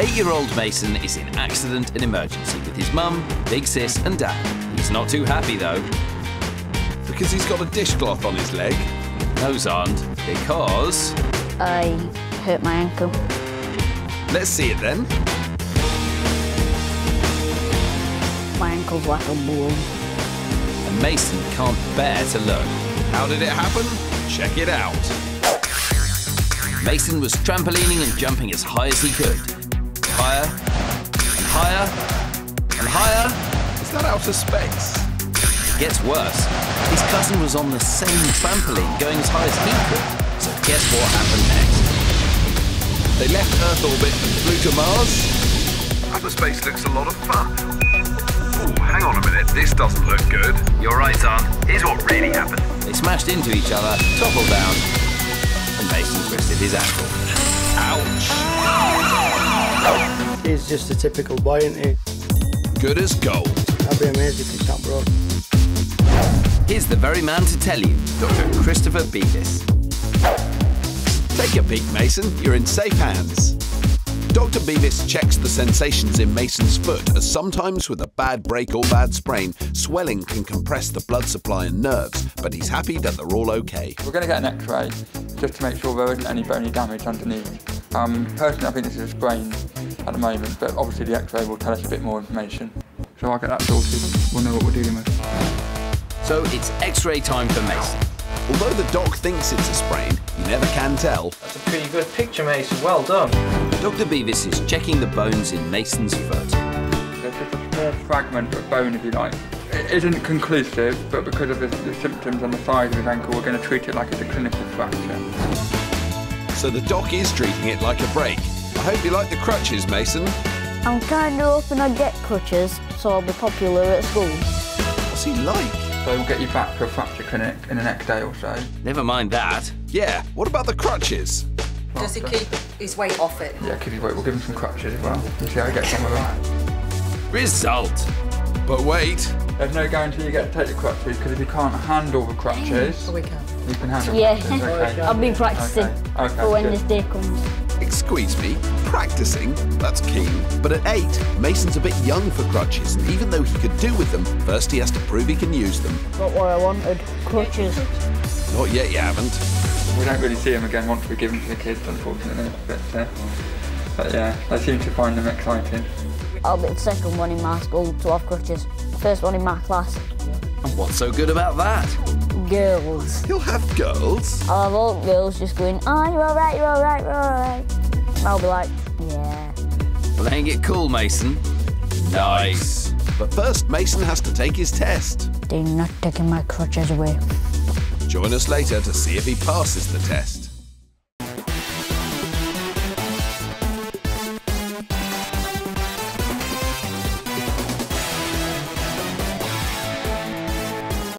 Eight-year-old Mason is in accident and emergency with his mum, big sis and dad. He's not too happy though. Because he's got a dishcloth on his leg. Those aren't, because... I hurt my ankle. Let's see it then. My ankle's like a balloon. And Mason can't bear to look. How did it happen? Check it out. Mason was trampolining and jumping as high as he could. Higher, and higher, and higher. Is that outer space? It gets worse. His cousin was on the same trampoline going as high as he could. So guess what happened next? They left Earth orbit and flew to Mars? Outer space looks a lot of fun. Oh, hang on a minute. This doesn't look good. You're right, son. Here's what really happened. They smashed into each other, toppled down, and Mason twisted his ankle. Ouch. He's just a typical boy, isn't he? Good as gold. I'd be amazed if he's not broke. Here's the very man to tell you, Dr. Christopher Beavis. Take a peek, Mason. You're in safe hands. Dr. Beavis checks the sensations in Mason's foot as sometimes with a bad break or bad sprain, swelling can compress the blood supply and nerves, but he's happy that they're all okay. We're going to get an x-ray just to make sure there isn't any bony damage underneath. Um, personally, I think this is a sprain at the moment, but obviously the x-ray will tell us a bit more information. So I'll get that sorted, we'll know what we're dealing with. So it's x-ray time for Mason. Although the doc thinks it's a sprain, you never can tell. That's a pretty good picture, Mason. Well done. Dr. Beavis is checking the bones in Mason's foot. There's just a small fragment of bone, if you like. It isn't conclusive, but because of the, the symptoms on the side of his ankle, we're going to treat it like it's a clinical fracture. So the doc is treating it like a break. I hope you like the crutches, Mason. I'm kind of hoping I get crutches, so I'll be popular at school. What's he like? So we'll get you back to a fracture clinic in the next day or so. Never mind that. Yeah, what about the crutches? Does he keep his weight off it? Yeah, keep his weight. We'll give him some crutches as well. We'll see how he gets on with them. Result. But wait, There's no guarantee you get to take the crutches because if you can't handle the crutches, Oh, we can. you can handle Yeah, the crutches. Okay. I've been practicing Okay. Okay, for when good. this day comes. Excuse me, practicing? That's keen. But at eight, Mason's a bit young for crutches, and even though he could do with them, first he has to prove he can use them. Not what I wanted. Crutches. Not yet, you haven't. We don't really see them again once we give them to the kids, unfortunately. But, uh, but yeah, they seem to find them exciting. I'll be the second one in my school to have crutches. First one in my class. And what's so good about that? Girls. You'll have girls. I'll have all girls just going, oh, you're alright, you're alright, you're alright. And I'll be like, yeah. Playing it cool, Mason. Nice. But first, Mason has to take his test. They're not taking my crutches away. Join us later to see if he passes the test.